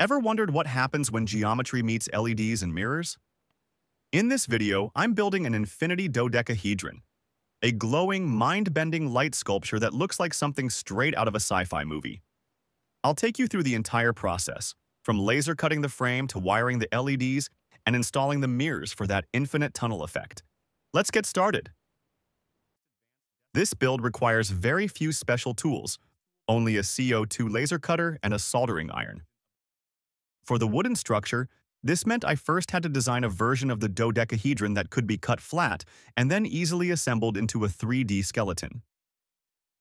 Ever wondered what happens when geometry meets LEDs and mirrors? In this video, I'm building an infinity dodecahedron, a glowing, mind-bending light sculpture that looks like something straight out of a sci-fi movie. I'll take you through the entire process, from laser cutting the frame to wiring the LEDs and installing the mirrors for that infinite tunnel effect. Let's get started. This build requires very few special tools, only a CO2 laser cutter and a soldering iron. For the wooden structure, this meant I first had to design a version of the dodecahedron that could be cut flat and then easily assembled into a 3D skeleton.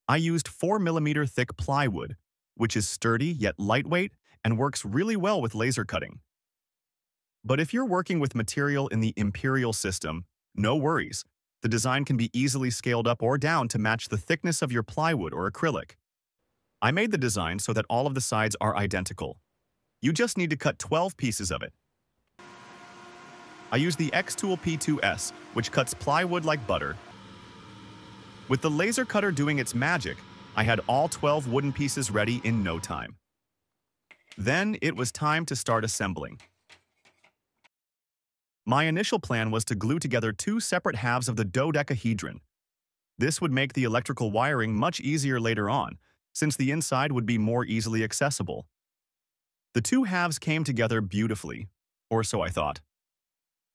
I used 4mm thick plywood, which is sturdy yet lightweight and works really well with laser cutting. But if you're working with material in the Imperial system, no worries. The design can be easily scaled up or down to match the thickness of your plywood or acrylic. I made the design so that all of the sides are identical, you just need to cut 12 pieces of it. I use the Xtool P2S, which cuts plywood like butter. With the laser cutter doing its magic, I had all 12 wooden pieces ready in no time. Then it was time to start assembling. My initial plan was to glue together two separate halves of the dodecahedron. This would make the electrical wiring much easier later on, since the inside would be more easily accessible. The two halves came together beautifully, or so I thought.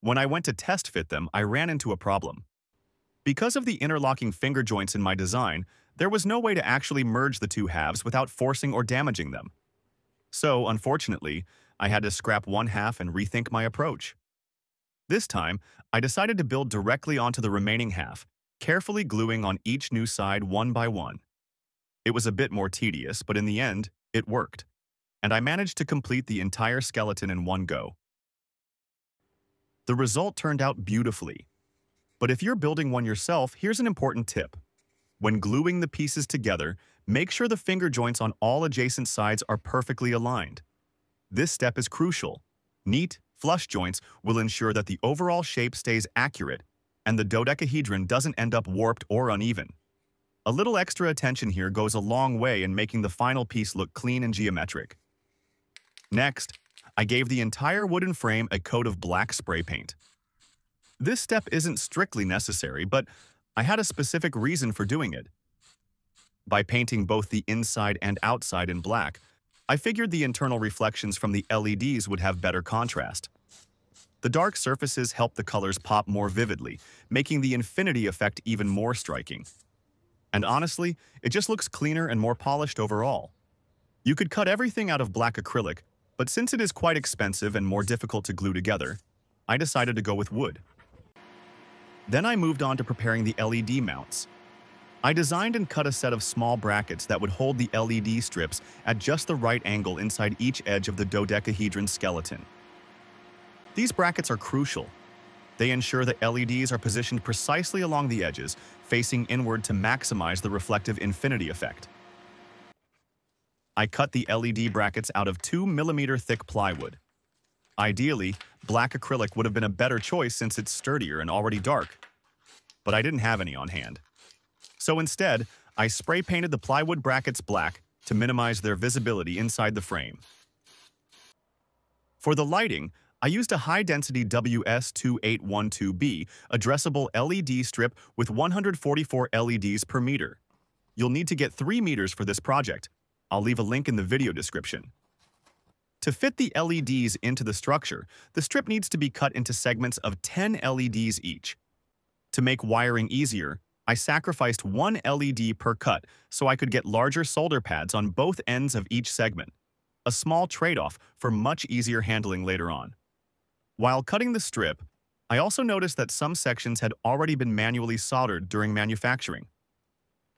When I went to test fit them, I ran into a problem. Because of the interlocking finger joints in my design, there was no way to actually merge the two halves without forcing or damaging them. So, unfortunately, I had to scrap one half and rethink my approach. This time, I decided to build directly onto the remaining half, carefully gluing on each new side one by one. It was a bit more tedious, but in the end, it worked and I managed to complete the entire skeleton in one go. The result turned out beautifully. But if you're building one yourself, here's an important tip. When gluing the pieces together, make sure the finger joints on all adjacent sides are perfectly aligned. This step is crucial. Neat, flush joints will ensure that the overall shape stays accurate and the dodecahedron doesn't end up warped or uneven. A little extra attention here goes a long way in making the final piece look clean and geometric. Next, I gave the entire wooden frame a coat of black spray paint. This step isn't strictly necessary, but I had a specific reason for doing it. By painting both the inside and outside in black, I figured the internal reflections from the LEDs would have better contrast. The dark surfaces help the colors pop more vividly, making the infinity effect even more striking. And honestly, it just looks cleaner and more polished overall. You could cut everything out of black acrylic, but since it is quite expensive and more difficult to glue together, I decided to go with wood. Then I moved on to preparing the LED mounts. I designed and cut a set of small brackets that would hold the LED strips at just the right angle inside each edge of the dodecahedron skeleton. These brackets are crucial. They ensure that LEDs are positioned precisely along the edges, facing inward to maximize the reflective infinity effect. I cut the LED brackets out of 2mm thick plywood. Ideally, black acrylic would have been a better choice since it's sturdier and already dark. But I didn't have any on hand. So instead, I spray painted the plywood brackets black to minimize their visibility inside the frame. For the lighting, I used a high-density WS2812B addressable LED strip with 144 LEDs per meter. You'll need to get 3 meters for this project, I'll leave a link in the video description. To fit the LEDs into the structure, the strip needs to be cut into segments of 10 LEDs each. To make wiring easier, I sacrificed one LED per cut so I could get larger solder pads on both ends of each segment, a small trade-off for much easier handling later on. While cutting the strip, I also noticed that some sections had already been manually soldered during manufacturing.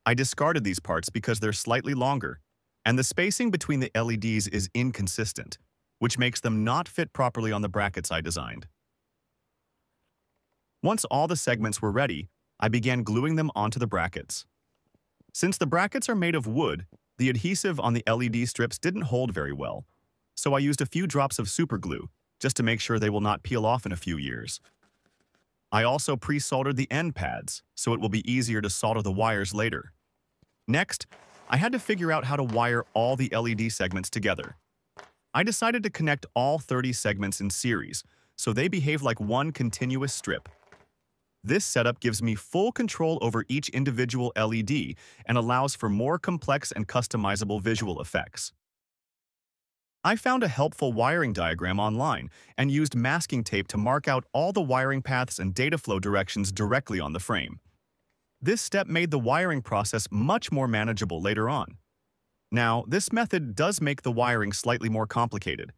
I discarded these parts because they're slightly longer and the spacing between the LEDs is inconsistent, which makes them not fit properly on the brackets I designed. Once all the segments were ready, I began gluing them onto the brackets. Since the brackets are made of wood, the adhesive on the LED strips didn't hold very well, so I used a few drops of superglue just to make sure they will not peel off in a few years. I also pre-soldered the end pads, so it will be easier to solder the wires later. Next, I had to figure out how to wire all the LED segments together. I decided to connect all 30 segments in series, so they behave like one continuous strip. This setup gives me full control over each individual LED and allows for more complex and customizable visual effects. I found a helpful wiring diagram online and used masking tape to mark out all the wiring paths and data flow directions directly on the frame. This step made the wiring process much more manageable later on. Now, this method does make the wiring slightly more complicated,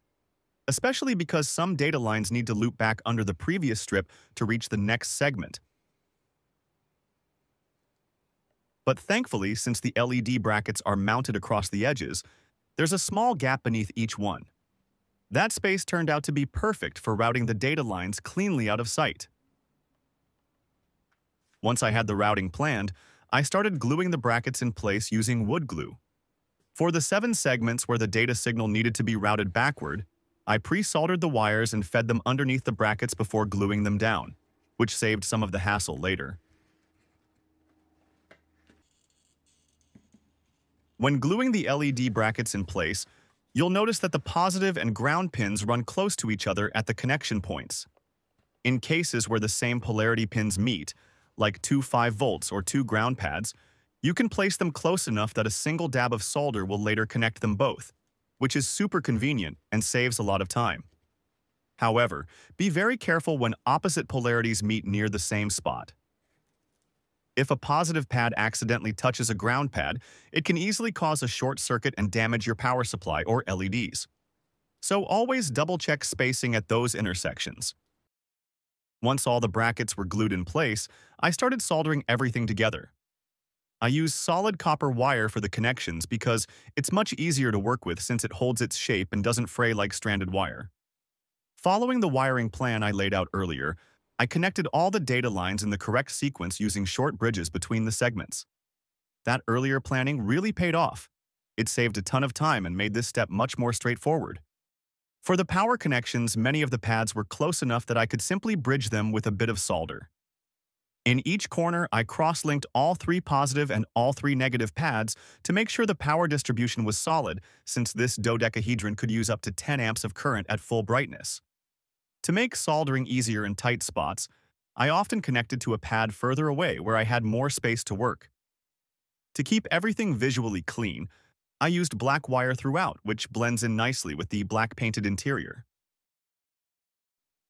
especially because some data lines need to loop back under the previous strip to reach the next segment. But thankfully, since the LED brackets are mounted across the edges, there's a small gap beneath each one. That space turned out to be perfect for routing the data lines cleanly out of sight. Once I had the routing planned, I started gluing the brackets in place using wood glue. For the seven segments where the data signal needed to be routed backward, I pre-soldered the wires and fed them underneath the brackets before gluing them down, which saved some of the hassle later. When gluing the LED brackets in place, you'll notice that the positive and ground pins run close to each other at the connection points. In cases where the same polarity pins meet, like two 5 volts or two ground pads, you can place them close enough that a single dab of solder will later connect them both, which is super convenient and saves a lot of time. However, be very careful when opposite polarities meet near the same spot. If a positive pad accidentally touches a ground pad, it can easily cause a short circuit and damage your power supply or LEDs. So always double-check spacing at those intersections. Once all the brackets were glued in place, I started soldering everything together. I use solid copper wire for the connections because it's much easier to work with since it holds its shape and doesn't fray like stranded wire. Following the wiring plan I laid out earlier, I connected all the data lines in the correct sequence using short bridges between the segments. That earlier planning really paid off. It saved a ton of time and made this step much more straightforward. For the power connections, many of the pads were close enough that I could simply bridge them with a bit of solder. In each corner, I cross-linked all three positive and all three negative pads to make sure the power distribution was solid, since this dodecahedron could use up to 10 amps of current at full brightness. To make soldering easier in tight spots, I often connected to a pad further away where I had more space to work. To keep everything visually clean, I used black wire throughout, which blends in nicely with the black painted interior.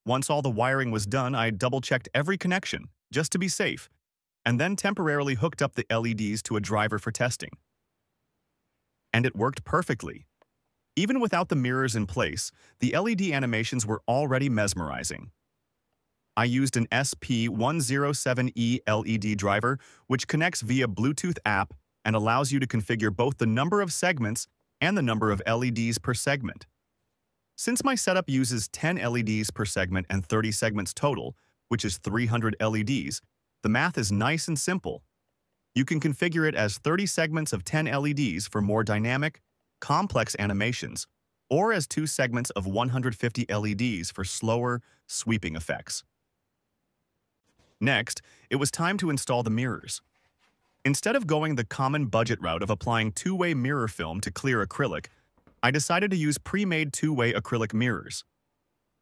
Once all the wiring was done, I double-checked every connection, just to be safe, and then temporarily hooked up the LEDs to a driver for testing. And it worked perfectly. Even without the mirrors in place, the LED animations were already mesmerizing. I used an SP107E LED driver, which connects via Bluetooth app and allows you to configure both the number of segments and the number of LEDs per segment. Since my setup uses 10 LEDs per segment and 30 segments total, which is 300 LEDs, the math is nice and simple. You can configure it as 30 segments of 10 LEDs for more dynamic, complex animations, or as two segments of 150 LEDs for slower, sweeping effects. Next, it was time to install the mirrors. Instead of going the common budget route of applying two-way mirror film to clear acrylic, I decided to use pre-made two-way acrylic mirrors.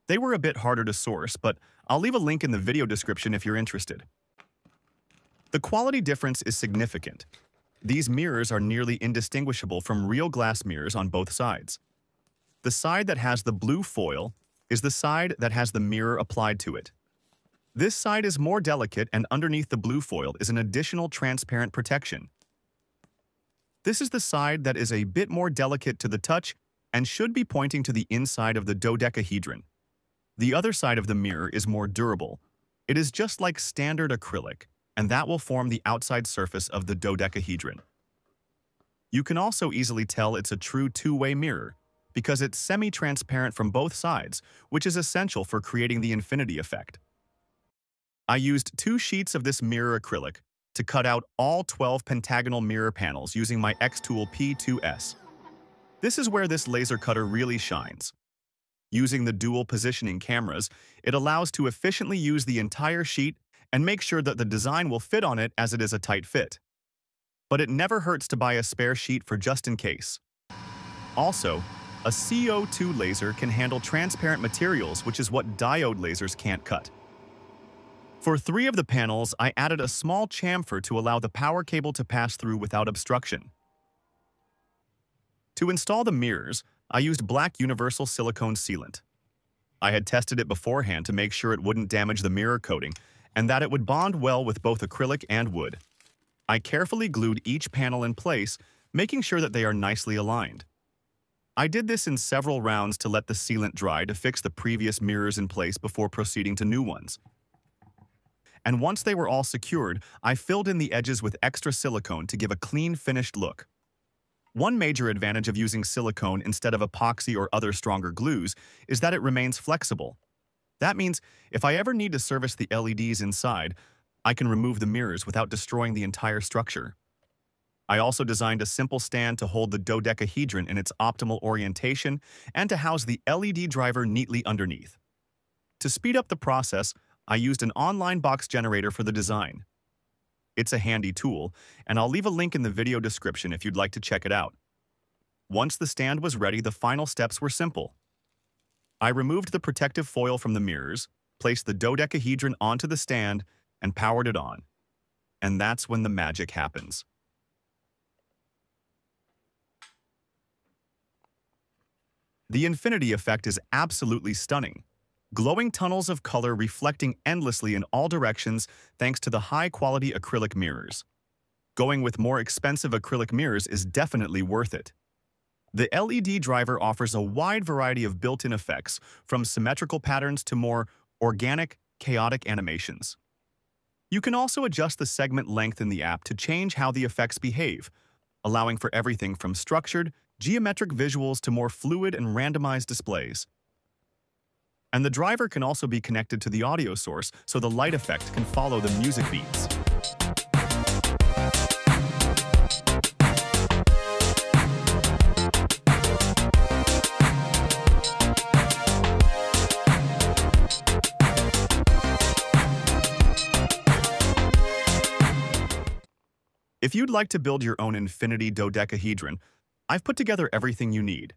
They were a bit harder to source, but I'll leave a link in the video description if you're interested. The quality difference is significant. These mirrors are nearly indistinguishable from real glass mirrors on both sides. The side that has the blue foil is the side that has the mirror applied to it. This side is more delicate and underneath the blue foil is an additional transparent protection. This is the side that is a bit more delicate to the touch and should be pointing to the inside of the dodecahedron. The other side of the mirror is more durable. It is just like standard acrylic, and that will form the outside surface of the dodecahedron. You can also easily tell it's a true two-way mirror because it's semi-transparent from both sides, which is essential for creating the infinity effect. I used two sheets of this mirror acrylic to cut out all 12 pentagonal mirror panels using my Xtool P2S. This is where this laser cutter really shines. Using the dual positioning cameras, it allows to efficiently use the entire sheet and make sure that the design will fit on it as it is a tight fit. But it never hurts to buy a spare sheet for just in case. Also, a CO2 laser can handle transparent materials, which is what diode lasers can't cut. For three of the panels, I added a small chamfer to allow the power cable to pass through without obstruction. To install the mirrors, I used black universal silicone sealant. I had tested it beforehand to make sure it wouldn't damage the mirror coating and that it would bond well with both acrylic and wood. I carefully glued each panel in place, making sure that they are nicely aligned. I did this in several rounds to let the sealant dry to fix the previous mirrors in place before proceeding to new ones. And once they were all secured, I filled in the edges with extra silicone to give a clean finished look. One major advantage of using silicone instead of epoxy or other stronger glues is that it remains flexible. That means if I ever need to service the LEDs inside, I can remove the mirrors without destroying the entire structure. I also designed a simple stand to hold the dodecahedron in its optimal orientation and to house the LED driver neatly underneath. To speed up the process, I used an online box generator for the design. It's a handy tool, and I'll leave a link in the video description if you'd like to check it out. Once the stand was ready, the final steps were simple. I removed the protective foil from the mirrors, placed the dodecahedron onto the stand, and powered it on. And that's when the magic happens. The infinity effect is absolutely stunning glowing tunnels of color reflecting endlessly in all directions thanks to the high-quality acrylic mirrors. Going with more expensive acrylic mirrors is definitely worth it. The LED driver offers a wide variety of built-in effects, from symmetrical patterns to more organic, chaotic animations. You can also adjust the segment length in the app to change how the effects behave, allowing for everything from structured, geometric visuals to more fluid and randomized displays. And the driver can also be connected to the audio source so the light effect can follow the music beats. If you'd like to build your own infinity dodecahedron, I've put together everything you need.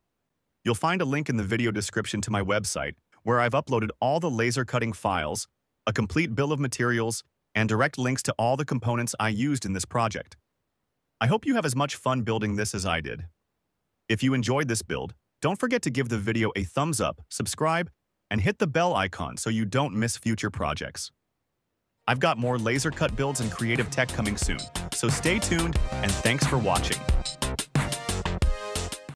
You'll find a link in the video description to my website, where I've uploaded all the laser cutting files, a complete bill of materials, and direct links to all the components I used in this project. I hope you have as much fun building this as I did. If you enjoyed this build, don't forget to give the video a thumbs up, subscribe, and hit the bell icon so you don't miss future projects. I've got more laser cut builds and creative tech coming soon, so stay tuned and thanks for watching.